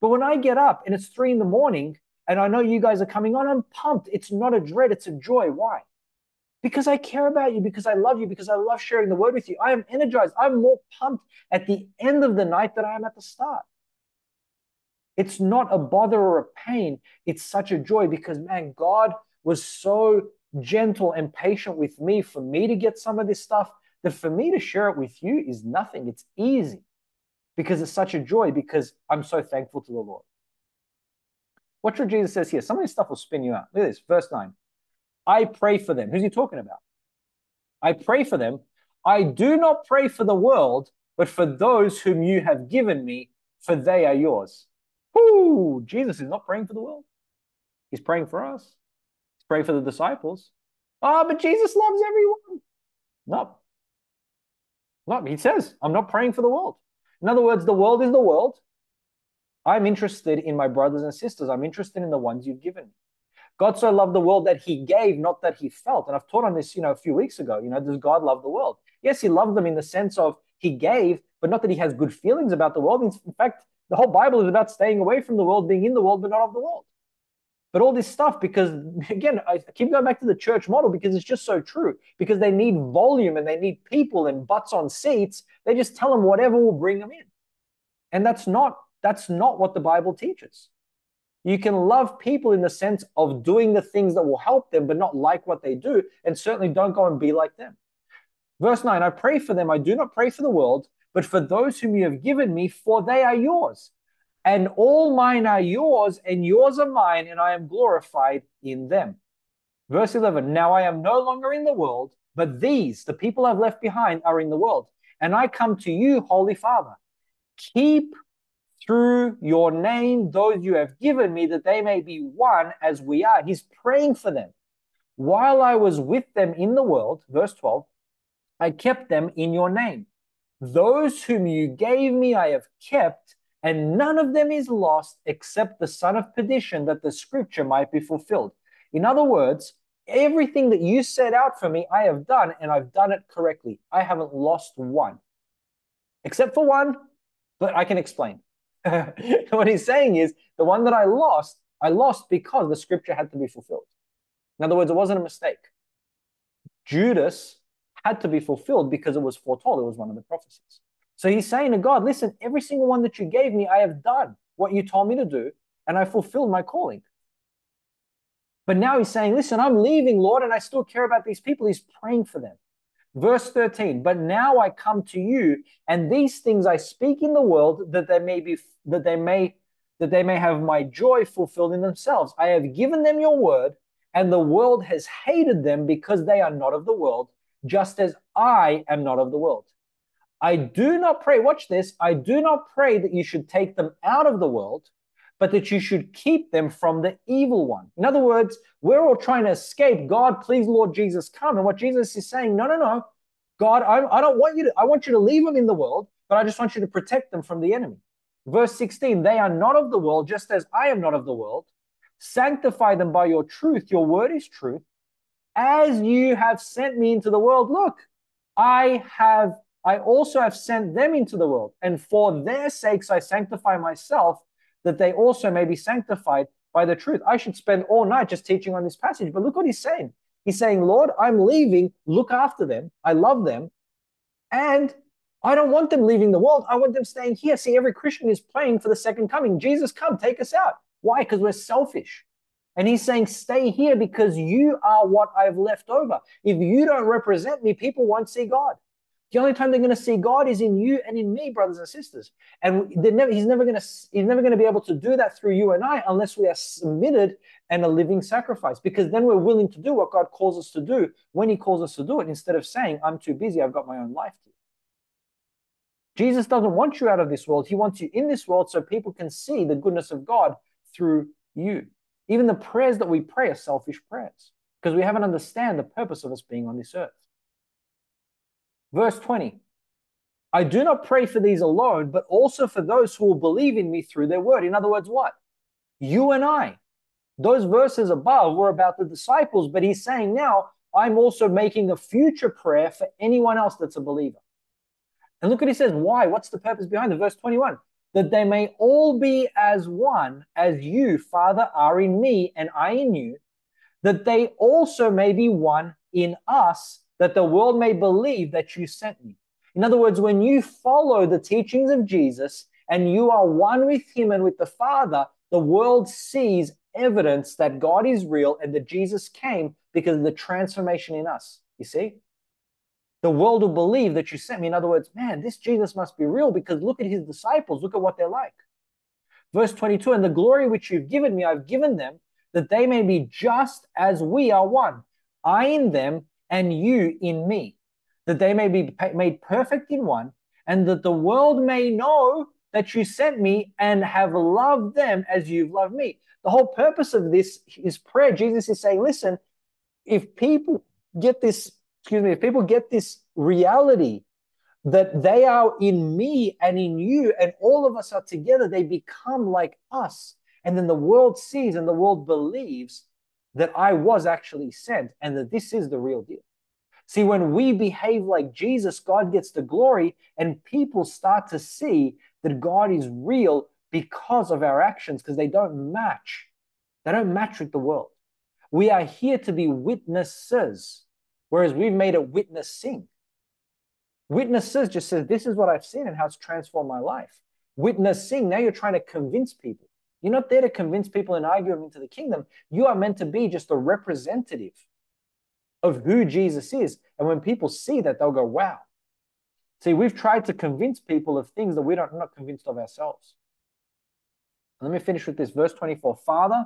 But when I get up and it's three in the morning and I know you guys are coming on, I'm pumped. It's not a dread, it's a joy. Why? Because I care about you, because I love you, because I love sharing the word with you. I am energized. I'm more pumped at the end of the night than I am at the start. It's not a bother or a pain. It's such a joy because, man, God was so gentle and patient with me for me to get some of this stuff that for me to share it with you is nothing. It's easy because it's such a joy because I'm so thankful to the Lord. Watch what Jesus says here. Some of this stuff will spin you out. Look at this, verse 9. I pray for them. Who's he talking about? I pray for them. I do not pray for the world, but for those whom you have given me, for they are yours. Ooh, Jesus is not praying for the world. He's praying for us. Pray for the disciples. Oh, but Jesus loves everyone. No. No, he says, I'm not praying for the world. In other words, the world is the world. I'm interested in my brothers and sisters. I'm interested in the ones you've given me. God so loved the world that he gave, not that he felt. And I've taught on this, you know, a few weeks ago. You know, does God love the world? Yes, he loved them in the sense of he gave, but not that he has good feelings about the world. In fact, the whole Bible is about staying away from the world, being in the world, but not of the world. But all this stuff, because (laughs) again, I keep going back to the church model because it's just so true. Because they need volume and they need people and butts on seats. They just tell them whatever will bring them in. And that's not that's not what the Bible teaches. You can love people in the sense of doing the things that will help them, but not like what they do, and certainly don't go and be like them. Verse 9 I pray for them, I do not pray for the world, but for those whom you have given me, for they are yours and all mine are yours, and yours are mine, and I am glorified in them. Verse 11 Now I am no longer in the world, but these, the people I've left behind, are in the world. And I come to you, Holy Father. Keep through your name those you have given me, that they may be one as we are. He's praying for them. While I was with them in the world, verse 12, I kept them in your name. Those whom you gave me, I have kept and none of them is lost except the son of perdition, that the scripture might be fulfilled. In other words, everything that you set out for me, I have done, and I've done it correctly. I haven't lost one, except for one, but I can explain. (laughs) what he's saying is the one that I lost, I lost because the scripture had to be fulfilled. In other words, it wasn't a mistake. Judas had to be fulfilled because it was foretold, it was one of the prophecies. So he's saying to God, listen, every single one that you gave me, I have done what you told me to do, and I fulfilled my calling. But now he's saying, listen, I'm leaving, Lord, and I still care about these people. He's praying for them. Verse 13, but now I come to you, and these things I speak in the world that they may be that they may that they may have my joy fulfilled in themselves. I have given them your word, and the world has hated them because they are not of the world, just as I am not of the world. I do not pray, watch this, I do not pray that you should take them out of the world, but that you should keep them from the evil one. In other words, we're all trying to escape. God, please, Lord Jesus, come. And what Jesus is saying, no, no, no. God, I, I don't want you to, I want you to leave them in the world, but I just want you to protect them from the enemy. Verse 16, they are not of the world, just as I am not of the world. Sanctify them by your truth. Your word is truth. As you have sent me into the world, look, I have, I also have sent them into the world. And for their sakes, I sanctify myself that they also may be sanctified by the truth. I should spend all night just teaching on this passage, but look what he's saying. He's saying, Lord, I'm leaving, look after them. I love them. And I don't want them leaving the world. I want them staying here. See, every Christian is praying for the second coming. Jesus, come, take us out. Why? Because we're selfish. And he's saying, stay here because you are what I've left over. If you don't represent me, people won't see God. The only time they're going to see God is in you and in me, brothers and sisters. And never, he's never going to he's never going to be able to do that through you and I unless we are submitted and a living sacrifice. Because then we're willing to do what God calls us to do when He calls us to do it, instead of saying, "I'm too busy. I've got my own life to." Jesus doesn't want you out of this world. He wants you in this world so people can see the goodness of God through you. Even the prayers that we pray are selfish prayers because we haven't understand the purpose of us being on this earth. Verse 20 I do not pray for these alone, but also for those who will believe in me through their word. In other words, what? You and I. Those verses above were about the disciples, but he's saying now, I'm also making a future prayer for anyone else that's a believer. And look what he says. Why? What's the purpose behind it? Verse 21 that they may all be as one, as you, Father, are in me and I in you, that they also may be one in us that the world may believe that you sent me. In other words, when you follow the teachings of Jesus and you are one with him and with the Father, the world sees evidence that God is real and that Jesus came because of the transformation in us. You see? The world will believe that you sent me. In other words, man, this Jesus must be real because look at his disciples. Look at what they're like. Verse 22 And the glory which you've given me, I've given them, that they may be just as we are one. I in them and you in me, that they may be made perfect in one, and that the world may know that you sent me and have loved them as you've loved me. The whole purpose of this is prayer. Jesus is saying, listen, if people get this, excuse me, if people get this reality that they are in me and in you, and all of us are together, they become like us. And then the world sees and the world believes that I was actually sent and that this is the real deal. See, when we behave like Jesus, God gets the glory, and people start to see that God is real because of our actions, because they don't match. They don't match with the world. We are here to be witnesses, whereas we've made it witnessing. Witnesses just says, This is what I've seen and how it's transformed my life. Witnessing, now you're trying to convince people. You're not there to convince people and argue them into the kingdom. You are meant to be just a representative of who Jesus is. And when people see that, they'll go, wow. See, we've tried to convince people of things that we don't, not convinced of ourselves. let me finish with this. Verse 24 Father,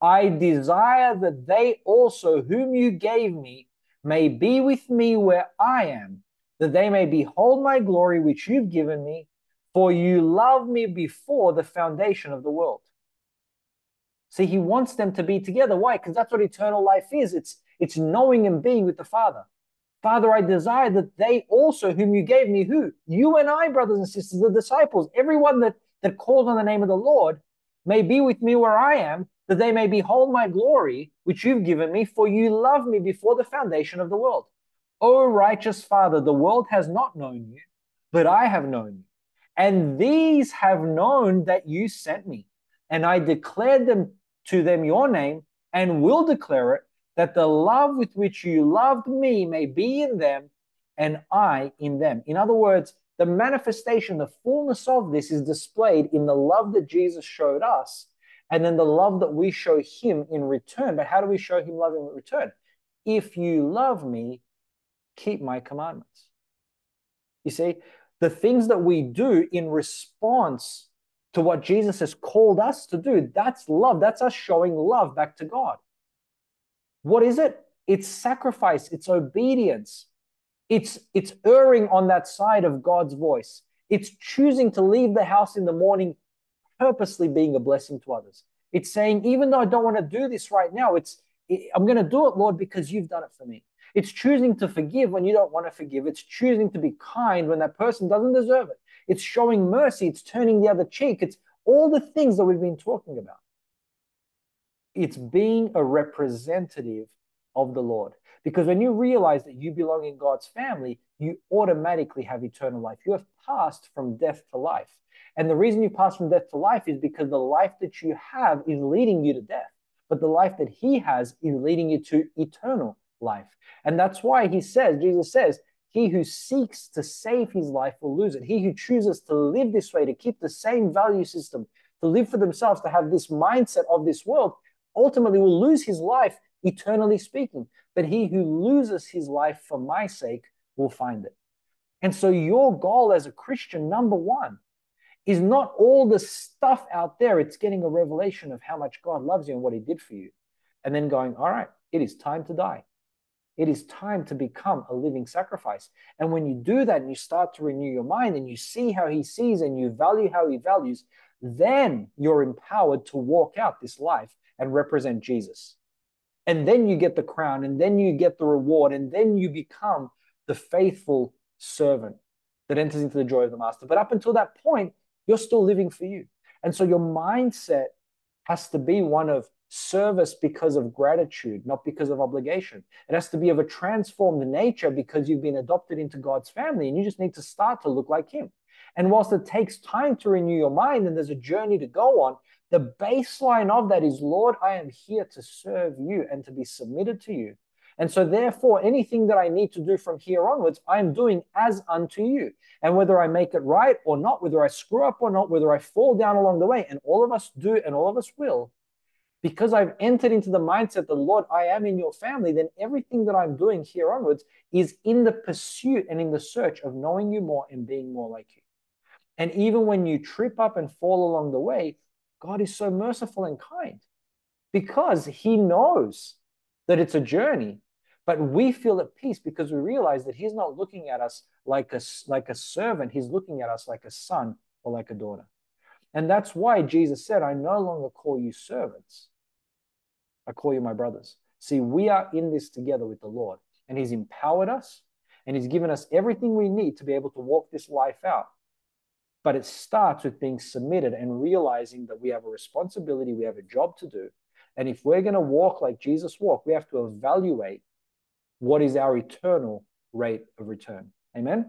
I desire that they also, whom you gave me, may be with me where I am, that they may behold my glory which you've given me, for you loved me before the foundation of the world. See, he wants them to be together. Why? Because that's what eternal life is. It's it's knowing and being with the Father. Father, I desire that they also, whom you gave me, who? You and I, brothers and sisters, the disciples, everyone that, that calls on the name of the Lord, may be with me where I am, that they may behold my glory, which you've given me, for you loved me before the foundation of the world. O righteous Father, the world has not known you, but I have known you. And these have known that you sent me. And I declared them to them your name and will declare it, that the love with which you loved me may be in them and I in them. In other words, the manifestation, the fullness of this is displayed in the love that Jesus showed us and then the love that we show him in return. But how do we show him love in return? If you love me, keep my commandments. You see, the things that we do in response to what Jesus has called us to do, that's love. That's us showing love back to God. What is it? It's sacrifice, it's obedience. It's it's erring on that side of God's voice. It's choosing to leave the house in the morning purposely being a blessing to others. It's saying, even though I don't want to do this right now, it's I'm going to do it, Lord, because you've done it for me. It's choosing to forgive when you don't want to forgive. It's choosing to be kind when that person doesn't deserve it. It's showing mercy. It's turning the other cheek. It's all the things that we've been talking about. It's being a representative of the Lord. Because when you realize that you belong in God's family, you automatically have eternal life. You have passed from death to life. And the reason you pass from death to life is because the life that you have is leading you to death. But the life that he has is leading you to eternal life. And that's why he says, Jesus says, he who seeks to save his life will lose it. He who chooses to live this way, to keep the same value system, to live for themselves, to have this mindset of this world, ultimately will lose his life, eternally speaking. But he who loses his life for my sake will find it. And so, your goal as a Christian, number one, is not all the stuff out there. It's getting a revelation of how much God loves you and what he did for you. And then going, all right, it is time to die. It is time to become a living sacrifice. And when you do that and you start to renew your mind and you see how he sees and you value how he values, then you're empowered to walk out this life and represent Jesus. And then you get the crown and then you get the reward and then you become the faithful servant that enters into the joy of the master. But up until that point, you're still living for you. And so your mindset has to be one of service because of gratitude, not because of obligation. It has to be of a transformed nature because you've been adopted into God's family and you just need to start to look like Him. And whilst it takes time to renew your mind and there's a journey to go on, the baseline of that is, Lord, I am here to serve you and to be submitted to you. And so, therefore, anything that I need to do from here onwards, I am doing as unto you. And whether I make it right or not, whether I screw up or not, whether I fall down along the way, and all of us do, and all of us will, because I've entered into the mindset that, Lord, I am in your family, then everything that I'm doing here onwards is in the pursuit and in the search of knowing you more and being more like you. And even when you trip up and fall along the way, God is so merciful and kind because he knows that it's a journey but we feel at peace because we realize that he's not looking at us like a, like a servant. He's looking at us like a son or like a daughter. And that's why Jesus said, I no longer call you servants. I call you my brothers. See, we are in this together with the Lord, and he's empowered us and he's given us everything we need to be able to walk this life out. But it starts with being submitted and realizing that we have a responsibility, we have a job to do. And if we're going to walk like Jesus walked, we have to evaluate what is our eternal rate of return. Amen.